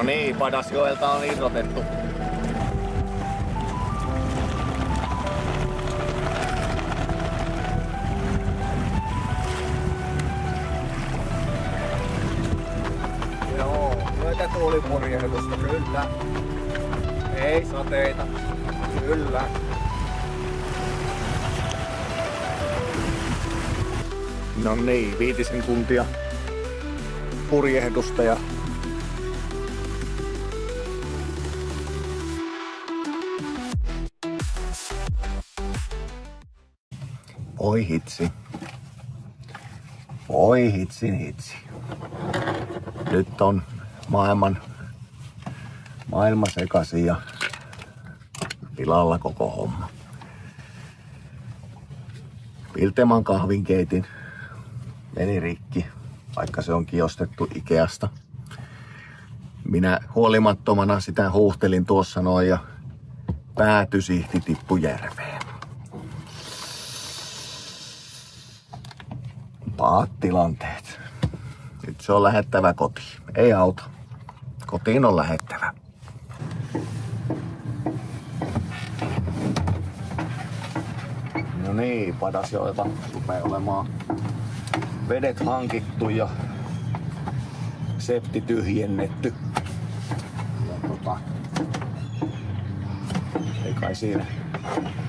No niin, Padasjoelta on irrotettu. Joo, myötätuulipurjehdusta, kyllä. Ei sateita, kyllä. No niin, viitisen tuntia purjehdusta ja Oi hitsi. Oi hitsin hitsi. Nyt on maailman maailma sekaisin ja pilalla koko homma. Pilteman kahvinkeitin meni rikki, vaikka se onkin ostettu Ikeasta. Minä huolimattomana sitä huuhtelin tuossa noin ja päätysihti tippu järveen. Pahat tilanteet. Nyt se on lähettävä kotiin. Ei auta. Kotiin on lähettävä. No niin, Padasjoelta rupeaa olemaan vedet hankittu ja septi tyhjennetty. Ja tota, ei kai siinä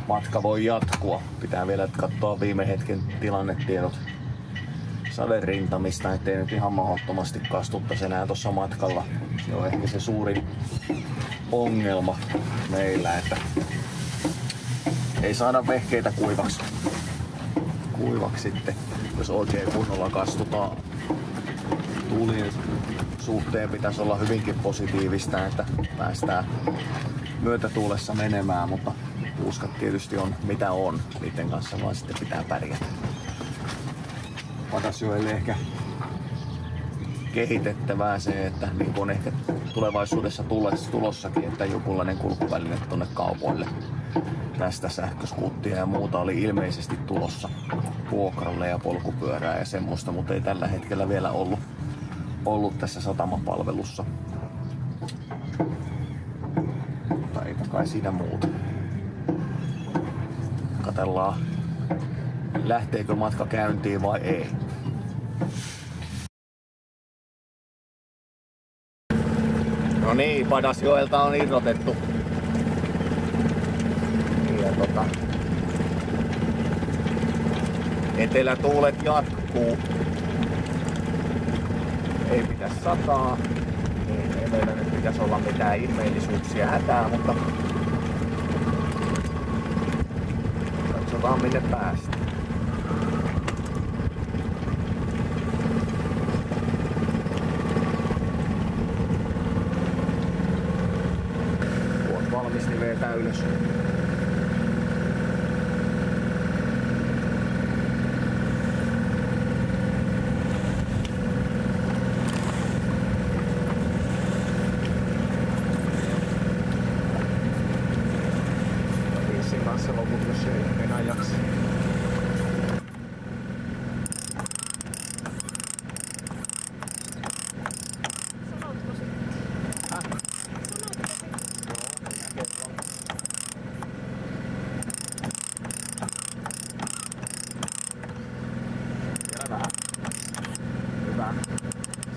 matka voi jatkua. Pitää vielä katsoa viime hetken tilannetiedot saderintamista, ettei nyt ihan mahdottomasti kastuttaisi enää tuossa matkalla. Se on ehkä se suurin ongelma meillä, että ei saada vehkeitä kuivaksi, kuivaksi sitten, jos oikein kunnolla kastutaan. Tuulin suhteen pitäisi olla hyvinkin positiivista, että päästään myötätuulessa menemään, mutta puuskat tietysti on mitä on. Niiden kanssa vaan sitten pitää pärjätä. Patasjoelle ehkä kehitettävää se, että niin kuin ehkä tulevaisuudessa tulossakin, että jokinlainen kulkuväline tuonne kaupoille tästä sähköskuuttia ja muuta oli ilmeisesti tulossa vuokralle ja polkupyörää ja semmoista, mutta ei tällä hetkellä vielä ollut, ollut tässä satamapalvelussa. Mutta eipä kai siinä muuta. Katellaan lähteekö matka käyntiin vai ei. No niin, Padasjoelta on irrotettu. Ja tota, etelätuulet jatkuu. Ei pitäisi sataa. Niin ei meillä nyt pitäisi olla mitään ilmeellisyyksiä hätää, mutta katsotaan minne päästään. valmis, niin vetää ylös. Viissin kanssa loput, jos ei enää jaksa. Vielä vähän. Hyvä.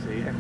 Siihen.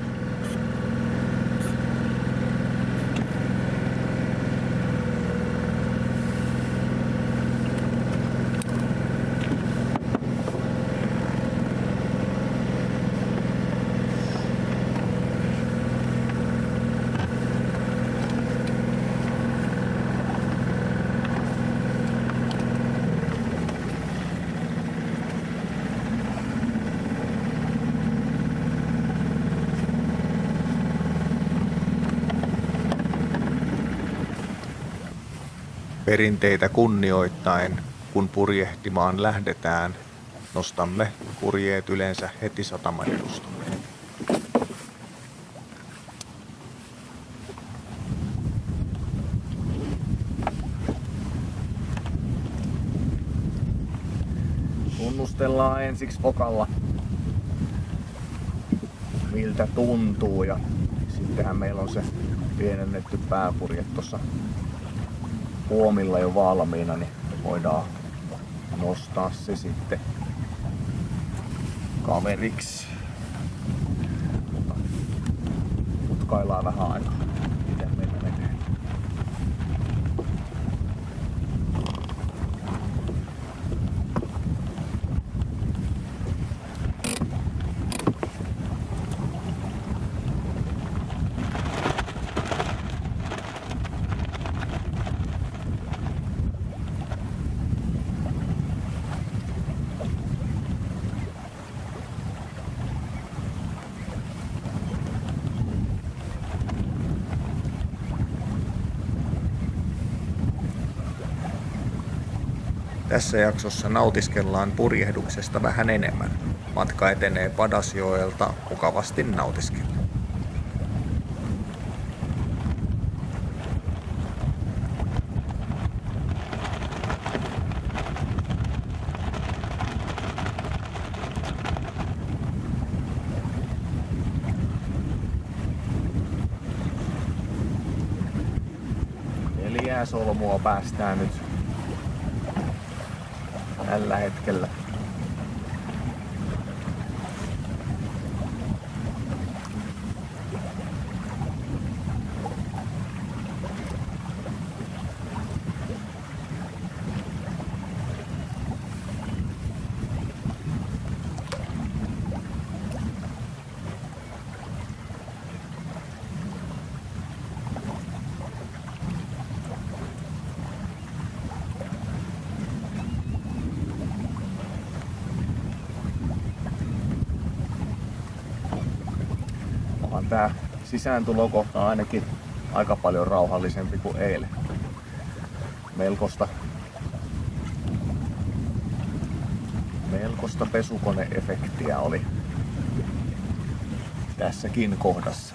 Perinteitä kunnioittaen, kun purjehtimaan lähdetään, nostamme purjeet yleensä heti sataman edustalle. Tunnustellaan ensiksi vokalla miltä tuntuu ja sitten sittenhän meillä on se pienennetty pääpurje tuossa puomilla jo valmiina, niin voidaan nostaa se sitten kaveriksi. Tutkaillaan vähän aikaa. Tässä jaksossa nautiskellaan purjehduksesta vähän enemmän. Matka etenee Padasjoelta mukavasti nautiskella. Solmua päästään nyt tällä hetkellä. onhan tää sisääntulokohta ainakin aika paljon rauhallisempi kuin eilen. Melkoista melkoista pesukoneefektiä oli tässäkin kohdassa.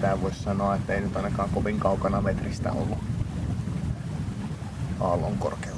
tää voisi sanoa, että ei nyt ainakaan kovin kaukana metristä ollut aallon korkeus.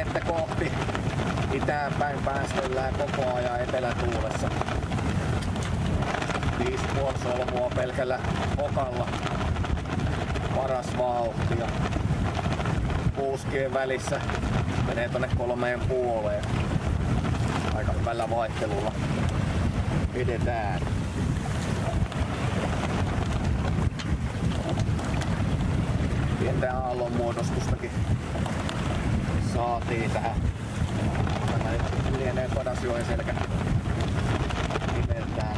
Lievennettä kohti. Itään päin päästellään koko ajan etelätuulessa. 5,5 solmua pelkällä okalla. Paras vauhti ja puuskien välissä menee tonne kolmeen puoleen. Aika hyvällä vaihtelulla edetään. Pientä aallon muodostustakin saatiin tähän. Tämä lienee Padasjoen selkä nimeltään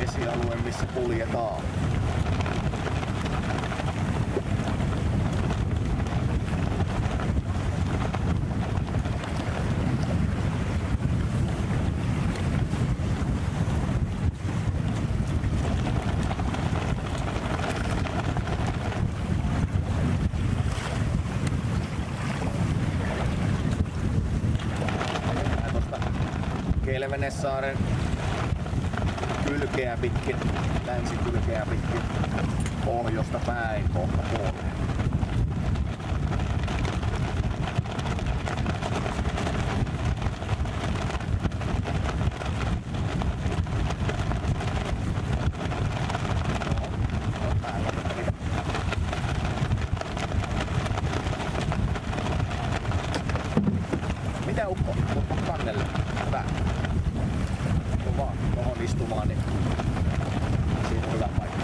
vesialue, missä kuljetaan. Kelvenessaaren kylkeä pitkin, länsikylkeä pitkin pohjoista päin kohta puoleen. Mitä? Ukko kannelle. Hyvä. Tuu vaan tohon istumaan, niin siinä on hyvä paikka.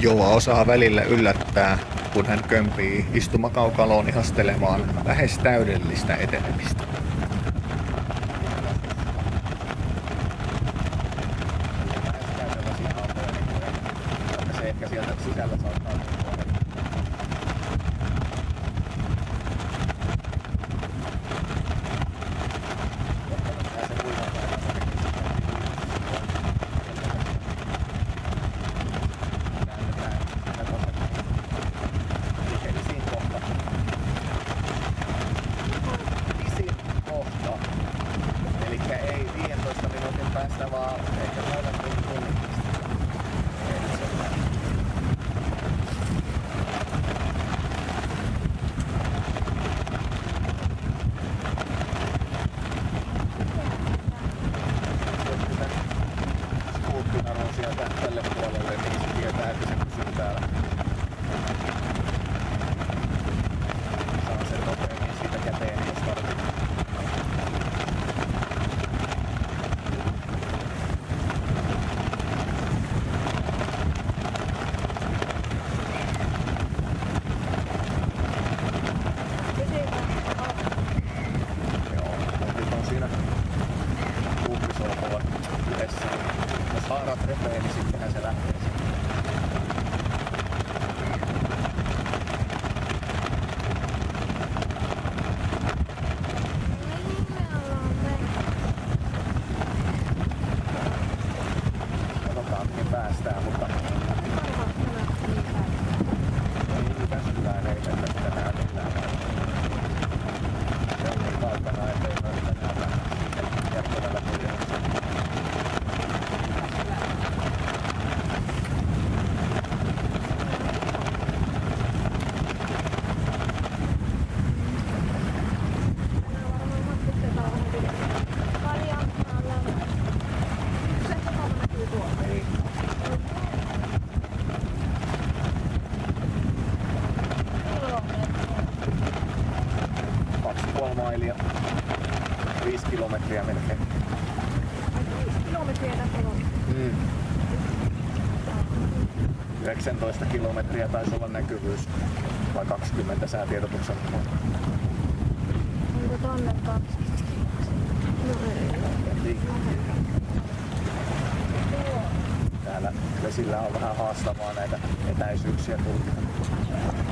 Joa osaa välillä yllättää, kun hän kömpii istumakaukaloon ihastelemaan lähes täydellistä etenemistä. Mm. 19 kilometriä taisi olla näkyvyys. Vai 20 säätiedotuksen mukaan. Onko tonne kaksi? No ei. Täällä vesillä on vähän haastavaa näitä etäisyyksiä tulkita.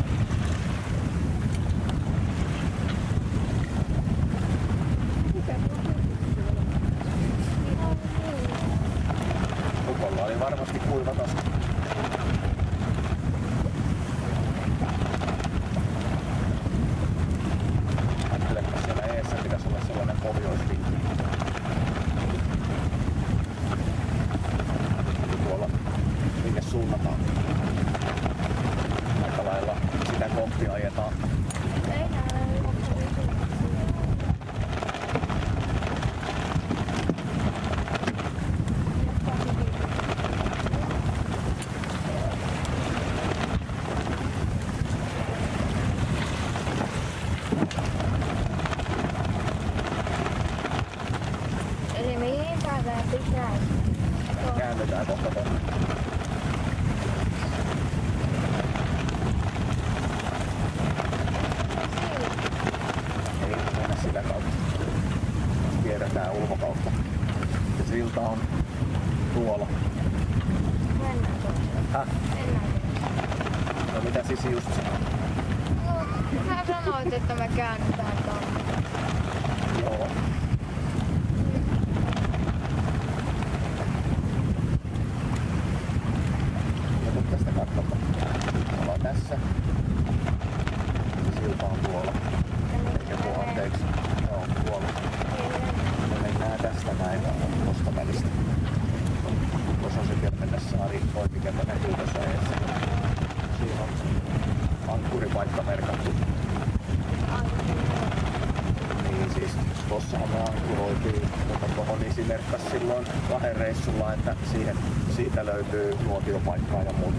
Löytyy nuotiopaikkaa ja muuta.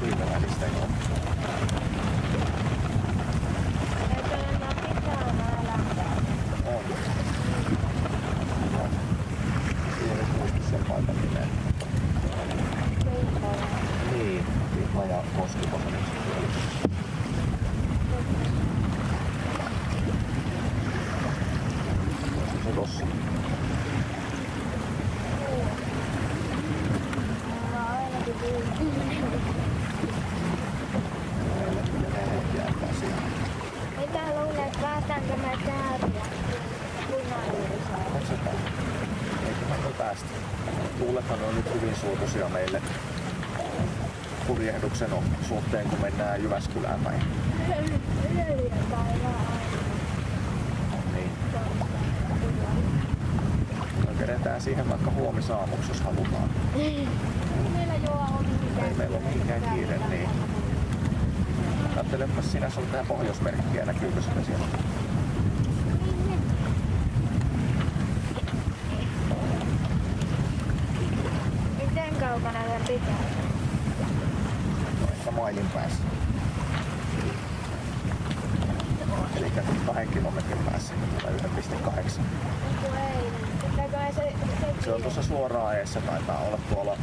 Siitä välistä. Niin. Mulla on ainakin viikolla. Meille menee jäätää siihen. Mitä luulet, päästäänkö me kääriä punairisaan? Katsotaan. Eiköhän me päästä. Tuulethan on suotuisia meille purjehduksen suhteen, kun mennään Jyväskylään päin. Niin. Me keretään siihen vaikka huomisaamuksi, jos halutaan. Meillä. Ei meillä ole mihinkään kiire, niin. Katselepas sinä, sulla tää pohjoismerkkiä, näkyykö sitä siellä? Miten kaukana se pitää? Mailin päässä. Eli kahden kilometrin päässä, tai 1,8. Joku ei. Pitääkö se, on tuossa suoraan eessä, taitaa olla tuolla,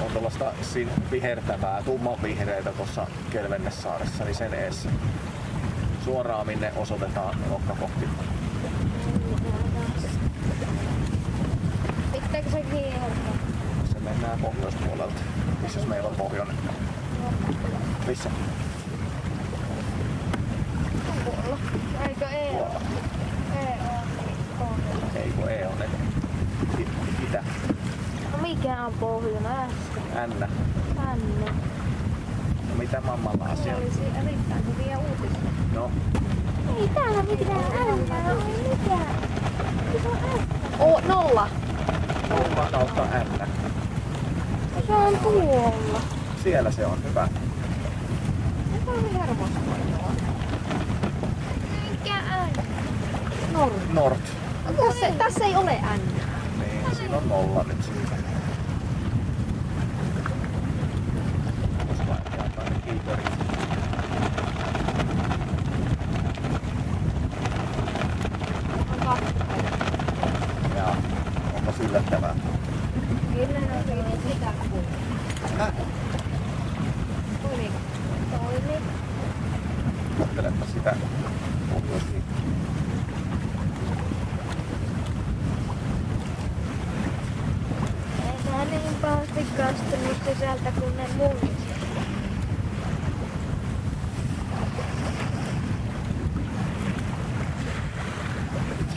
on tuollaista sin vihertävää, tumman vihreitä tuossa Kelvennesaaressa, niin sen eessä. Suoraan minne osoitetaan nokka kohti. Pitääkö se kiihoittaa? Se mennään pohjoispuolelta. Missä meillä on pohjoinen? Missä? Tuolla. Eikö ei ole? Niin pohjoinen. Ei kun E on et- i- itä. No mikä on pohjoinen äsken? N. Tänne. No mitä mammalla Se asia? olisi erittäin hyviä uutisia. No, Ei täällä mitään ääntä ole mitään. Se on ääntä. Oo, nolla. nolla kautta N. Se on tuolla. Siellä se on hyvä. Se on hermostunut. Mikä ääntä? Nolla. Nord. Tässä, tässä ei ole N. Niin, siinä on nolla nyt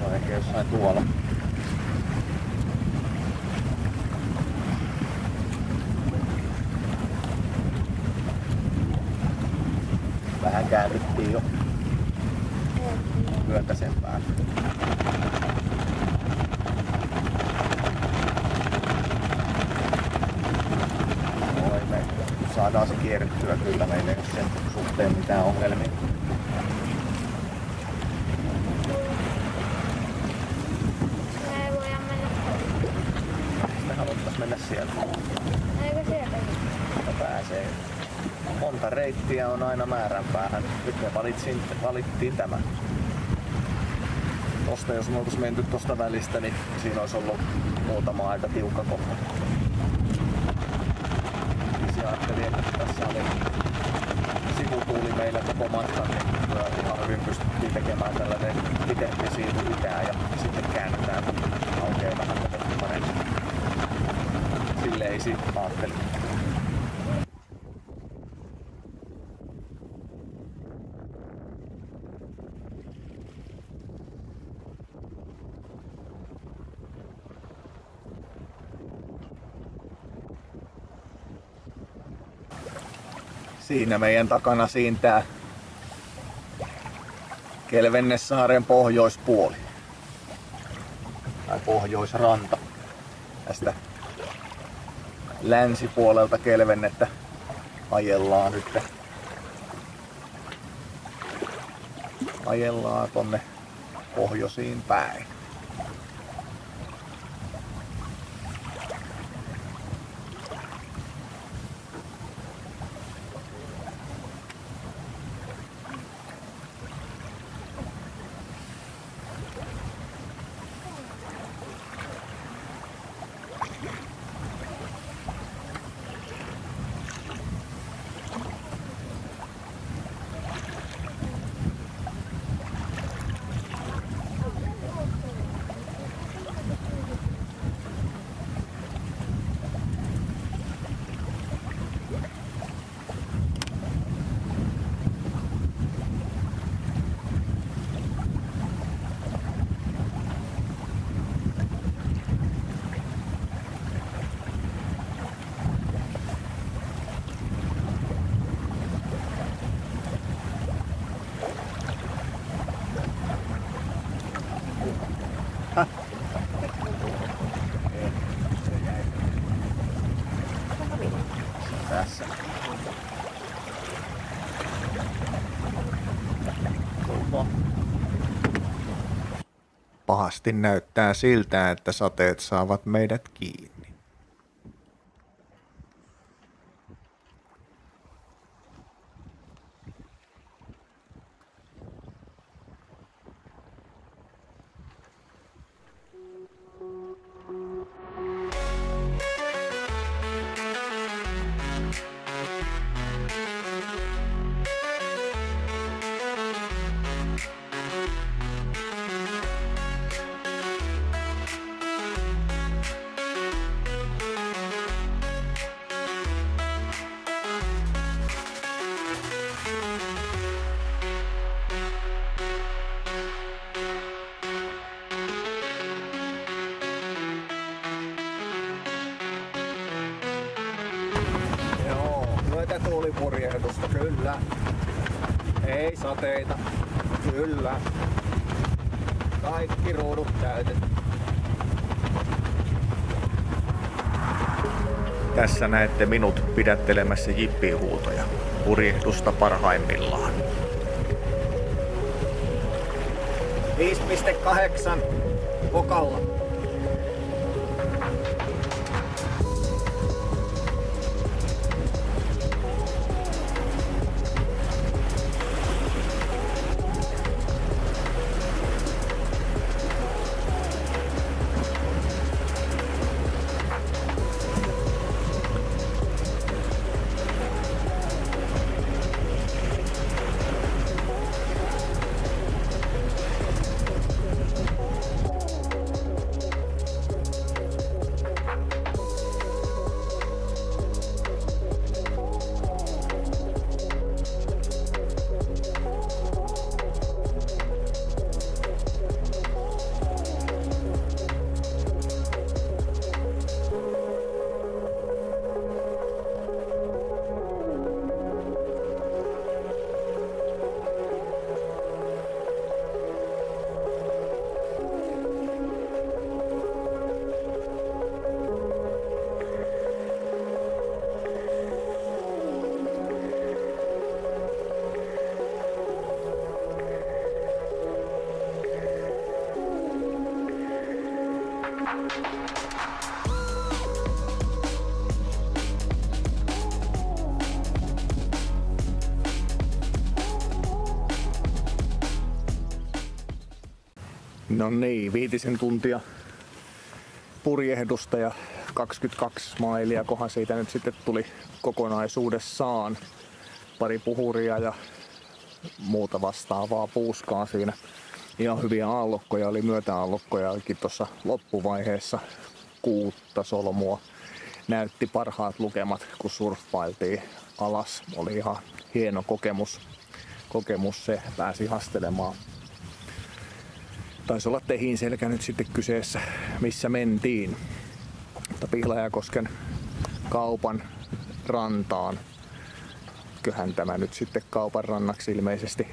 on ehkä jossain tuolla. Vähän käännyttiin jo myötäisempään. Saadaan se kierrettyä kyllä meille, sen suhteen mitään ongelmia. Me ei voida mennä. Me haluttais mennä sieltä. Eikö sieltä? Mutta pääsee. Monta reittiä on aina määränpäähän. Nyt me valitsin, valittiin tämä. tosta, jos me oltais menty tosta välistä, niin siinä olisi ollut muutama aika tiukka kohta. Isi ajatteli, että tässä oli sivutuuli meillä koko matkan, niin kyllä ihan hyvin pystyttiin tekemään tällainen pitempi siivu ikää ja sitten käännetään, aukeaa vähän paremmin. Silleen isi ajatteli. Siinä meidän takana siintää Kelvennesaaren pohjoispuoli. Tai pohjoisranta. Tästä länsipuolelta Kelvennettä ajellaan nyt. Ajellaan tonne pohjoisiin päin. Tässä. Pahasti näyttää siltä, että sateet saavat meidät kiinni. Kyllä. Ei sateita, kyllä. Kaikki ruudut täytetty. Tässä näette minut pidättelemässä jippihuutoja. Purjehdusta parhaimmillaan. 5,8 vokalla. No niin, viitisen tuntia purjehdusta ja 22 mailia, kohan siitä nyt sitten tuli kokonaisuudessaan pari puhuria ja muuta vastaavaa puuskaa siinä. Ihan hyviä aallokkoja oli myötäaallokkoja olikin tuossa loppuvaiheessa kuutta solmua. Näytti parhaat lukemat, kun surffailtiin alas. Oli ihan hieno kokemus, kokemus se, pääsi hastelemaan. Taisi olla Tehin selkä nyt sitten kyseessä, missä mentiin. Mutta Pihlajakosken kaupan rantaan. Köhän tämä nyt sitten kaupan rannaksi ilmeisesti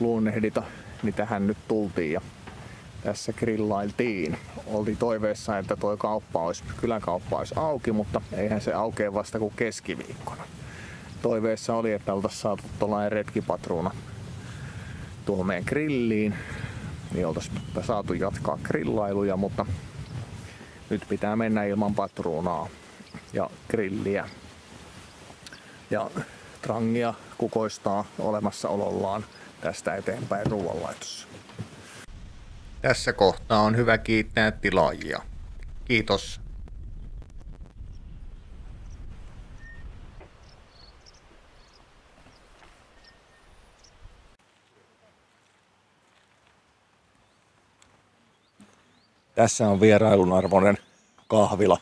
luonnehdita, niin tähän nyt tultiin ja tässä grillailtiin. Oli toiveessa, että tuo kauppa olisi, kyläkauppa olisi auki, mutta eihän se aukea vasta kuin keskiviikkona. Toiveessa oli, että oltaisiin saatu tuollainen retkipatruuna tuohon meidän grilliin, niin oltaisiin saatu jatkaa grillailuja, mutta nyt pitää mennä ilman patruunaa ja grilliä. Ja trangia kukoistaa olemassaolollaan tästä eteenpäin ruoanlaitossa. Tässä kohtaa on hyvä kiittää tilaajia. Kiitos. Tässä on vierailun arvoinen kahvila.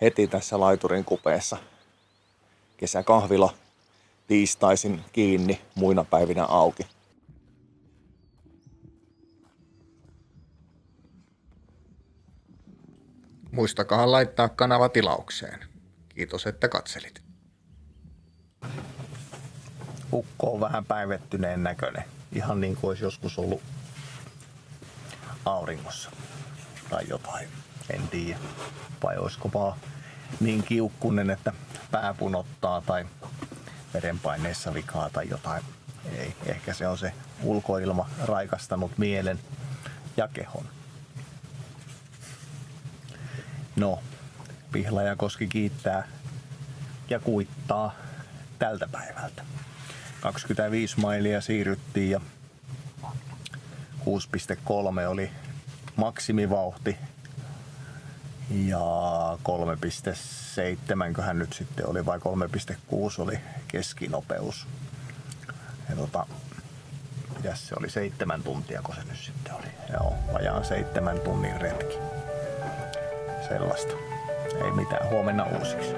Heti tässä laiturin kupeessa. Kesäkahvila tiistaisin kiinni, muina päivinä auki. Muistakaa laittaa kanava tilaukseen. Kiitos, että katselit. Ukko on vähän päivettyneen näköinen. Ihan niin kuin olisi joskus ollut auringossa tai jotain. En tiedä. Vai olisiko vaan niin kiukkunen, että pää punottaa tai verenpaineessa vikaa tai jotain. Ei, ehkä se on se ulkoilma raikastanut mielen ja kehon. No, Pihlajakoski kiittää ja kuittaa tältä päivältä. 25 mailia siirryttiin ja 6,3 oli maksimivauhti ja 3,7 köhän nyt sitten oli vai 3,6 oli keskinopeus. Ja tota, mitäs se oli, seitsemän tuntia kun se nyt sitten oli. Joo, vajaan seitsemän tunnin retki. Sellaista. Ei mitään, huomenna uusiksi.